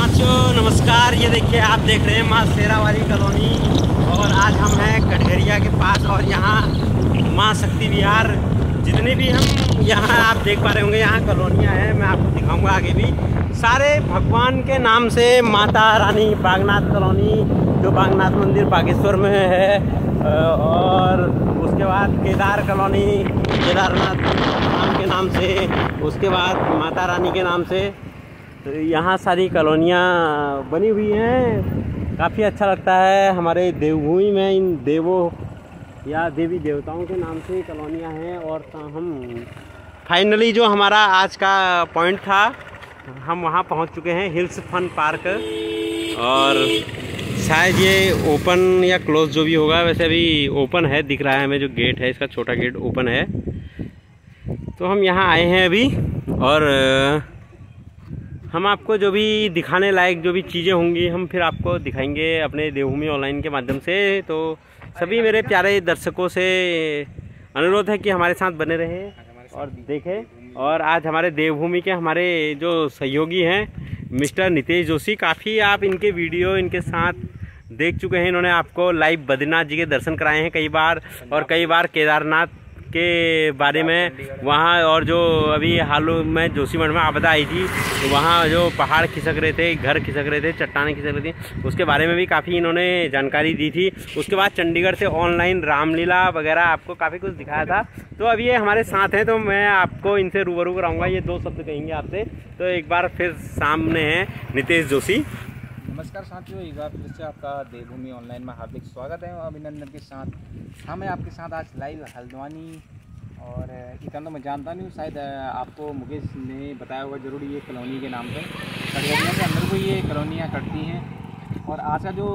साथियों, नमस्कार। ये देखिए, आप देख रहे हैं माँ शेरा वाली कॉलोनी। और आज हम हैं कटघरिया के पास और यहाँ माँ शक्ति विहार। जितने भी हम यहाँ, आप देख पा रहे होंगे, यहाँ कॉलोनियाँ हैं। मैं आपको दिखाऊँगा आगे भी। सारे भगवान के नाम से माता, रानी, बागनाथ कॉलोनी, जो बागनाथ मंदिर बागेश्वर में है और उसके बाद केदार कॉलोनी, केदारनाथ के नाम से, उसके बाद माता, रानी के नाम से तो यहाँ सारी कॉलोनियाँ बनी हुई हैं। काफ़ी अच्छा लगता है हमारे देवभूमि में इन देवों या देवी देवताओं के नाम से कॉलोनियाँ हैं और हम फाइनली जो हमारा आज का पॉइंट था, हम वहाँ पहुँच चुके हैं हिल्स फन पार्क। और शायद ये ओपन या क्लोज जो भी होगा, वैसे अभी ओपन है, दिख रहा है हमें जो गेट है, इसका छोटा गेट ओपन है। तो हम यहाँ आए हैं अभी और हम आपको जो भी दिखाने लायक जो भी चीज़ें होंगी, हम फिर आपको दिखाएँगे अपने देवभूमि ऑनलाइन के माध्यम से। तो सभी मेरे प्यारे दर्शकों से अनुरोध है कि हमारे साथ बने रहें और देखें। और आज हमारे देवभूमि के हमारे जो सहयोगी हैं, मिस्टर नितेश जोशी, काफ़ी आप इनके वीडियो, इनके साथ देख चुके हैं। इन्होंने आपको लाइव बद्रीनाथ जी के दर्शन कराए हैं कई बार और कई बार केदारनाथ के बारे में वहाँ और जो अभी हाल में जोशीमठ में आपदा आई थी, वहाँ जो पहाड़ खिसक रहे थे, घर खिसक रहे थे, चट्टानें खिसक रही थी, उसके बारे में भी काफ़ी इन्होंने जानकारी दी थी। उसके बाद चंडीगढ़ से ऑनलाइन रामलीला वगैरह आपको काफ़ी कुछ दिखाया था। तो अभी ये हमारे साथ हैं तो मैं आपको इनसे रूबरू कराऊँगा, ये दो शब्द कहेंगे आपसे। तो एक बार फिर सामने हैं नितेश जोशी। नमस्कार साथियों एक बार फिर से आपका देवभूमि ऑनलाइन में हार्दिक स्वागत है और अभिनंदन के साथ हाँ मैं आपके साथ आज लाइव हल्द्वानी और इतना तो मैं जानता नहीं हूँ शायद आपको मुकेश ने बताया होगा ज़रूर ये कॉलोनी के नाम पे। कटगरिया के अंदर को ये कॉलोनियाँ कटती हैं और आज का जो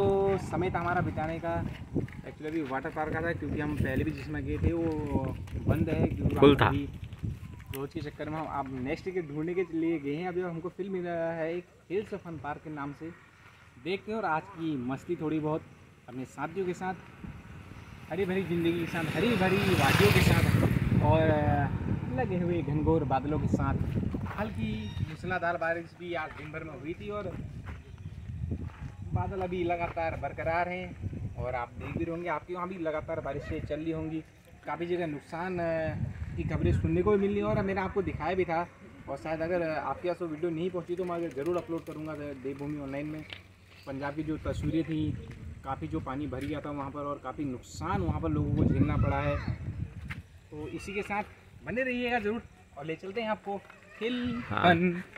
समय था हमारा बिताने का एक्चुअली अभी वाटर पार्क का था क्योंकि हम पहले भी जिसमें गए थे वो बंद है क्योंकि रोज के चक्कर में हम आप नेक्स्ट के ढूँढने के लिए गए हैं। अभी हमको फ़िल्म मिल रहा है एक हिल्स फन पार्क के नाम से। देखते हैं और आज की मस्ती थोड़ी बहुत अपने साथियों के साथ हरी भरी ज़िंदगी के साथ हरी भरी वादियों के साथ और, लगे हुए घनघोर बादलों के साथ। हल्की मूसलाधार बारिश भी आज दिन भर में हुई थी और बादल अभी लगातार बरकरार हैं और आप देख भी होंगे, आपके वहाँ भी लगातार बारिशें चल रही होंगी। काफ़ी जगह नुकसान की खबरें सुनने को भी मिल रही और मैंने आपको दिखाया भी था और शायद अगर आपके पास वो वीडियो नहीं पहुँची तो मैं ज़रूर अपलोड करूँगा देवभूमि ऑनलाइन में। पंजाब की जो तस्वीरें थी काफ़ी जो पानी भर गया था वहाँ पर और काफ़ी नुकसान वहाँ पर लोगों को झेलना पड़ा है। तो इसी के साथ बने रहिएगा ज़रूर और ले चलते हैं आपको हाँ।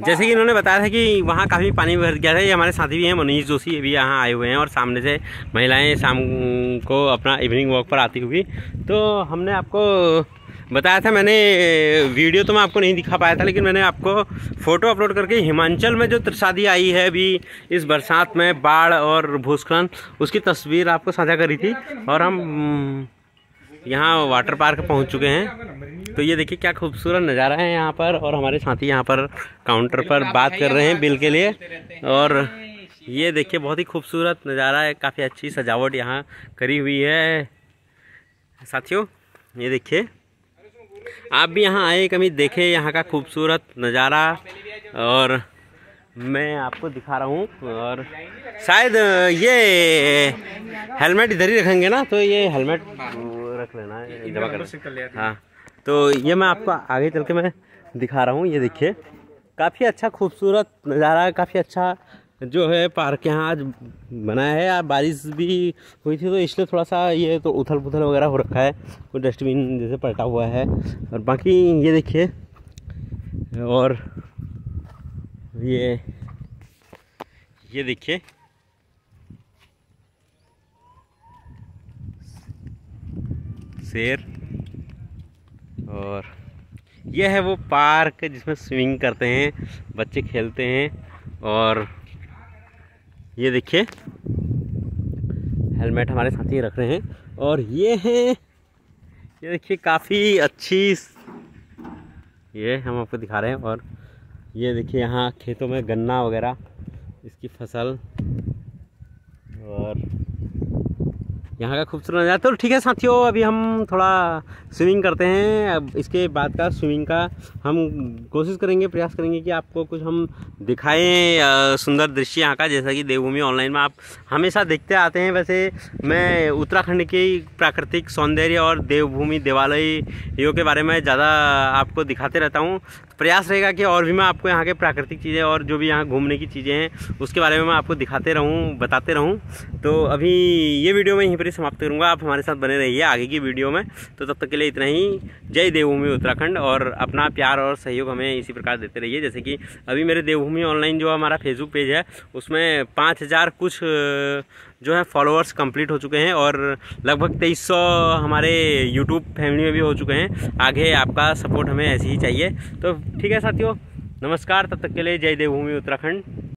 जैसे कि इन्होंने बताया था कि वहाँ काफ़ी पानी भर गया था। ये हमारे साथी भी हैं मनीष जोशी ये भी यहाँ आए हुए हैं और सामने से महिलाएँ शाम को अपना इवनिंग वॉक पर आती हुई तो हमने आपको बताया था मैंने, वीडियो तो मैं आपको नहीं दिखा पाया था, लेकिन मैंने आपको फ़ोटो अपलोड करके हिमाचल में जो त्रसादी आई है अभी, इस बरसात में बाढ़ और भूस्खलन, उसकी तस्वीर आपको साझा करी थी, और हम यहाँ वाटर पार्क पहुँच चुके हैं। तो ये देखिए क्या खूबसूरत नज़ारा है यहाँ पर, और हमारे साथी यहाँ पर काउंटर पर बात कर रहे हैं बिल के लिए, और ये देखिए बहुत ही खूबसूरत नज़ारा है, काफ़ी अच्छी सजावट यहाँ करी हुई है। साथियों, ये देखिए आप भी यहाँ आए कभी देखें यहाँ का खूबसूरत नज़ारा? और मैं आपको दिखा रहा हूँ और शायद ये हेलमेट इधर ही रखेंगे ना? तो ये हेलमेट रख लेना जमा कर हाँ। तो ये मैं आपको आगे चल के मैं दिखा रहा हूँ ये देखिए। काफ़ी अच्छा खूबसूरत नज़ारा काफ़ी अच्छा जो है पार्क यहाँ आज बनाया है यार बारिश भी हुई थी तो इसलिए थोड़ा सा ये तो उथल पुथल वगैरह हो रखा है, कोई डस्टबिन जैसे पलटा हुआ है। और बाकी ये देखिए, और ये ये देखिए। शेर, और ये है वो पार्क जिसमें स्विमिंग करते हैं, बच्चे खेलते हैं, और ये देखिए, हेलमेट हमारे साथ ही रख रहे हैं। और ये हैं, ये देखिए काफ़ी अच्छी ये हम आपको दिखा रहे हैं। और ये देखिए यहाँ खेतों में गन्ना वगैरह, इसकी फ़सल और यहाँ का खूबसूरत नज़ारा। तो ठीक है साथियों, अभी हम थोड़ा स्विमिंग करते हैं। अब इसके बाद का स्विमिंग का हम कोशिश करेंगे, प्रयास करेंगे कि आपको कुछ हम दिखाएँ सुंदर दृश्य यहाँ का, जैसा कि देवभूमि ऑनलाइन में आप हमेशा देखते आते हैं। वैसे मैं उत्तराखंड के प्राकृतिक सौंदर्य और देवभूमि देवालयों के बारे में ज़्यादा आपको दिखाते रहता हूँ। प्रयास रहेगा कि और भी मैं आपको यहाँ के प्राकृतिक चीज़ें और जो भी यहाँ घूमने की चीज़ें हैं, उसके बारे में मैं आपको दिखाते रहूँ, बताते रहूँ। तो अभी ये वीडियो मैं यहीं पर ही समाप्त करूँगा। आप हमारे साथ बने रहिए आगे की वीडियो में। तो तब तक के लिए इतना ही। जय देवभूमि उत्तराखंड और अपना प्यार और सहयोग हमें इसी प्रकार देते रहिए। जैसे कि अभी मेरे देवभूमि ऑनलाइन जो हमारा फेसबुक पेज है, उसमें पाँच हज़ार कुछ जो है फॉलोअर्स कंप्लीट हो चुके हैं और लगभग तेईस हमारे यूट्यूब फैमिली में भी हो चुके हैं। आगे आपका सपोर्ट हमें ऐसे ही चाहिए। तो ठीक है साथियों, नमस्कार, तब तक के लिए जय देवभूमि उत्तराखंड।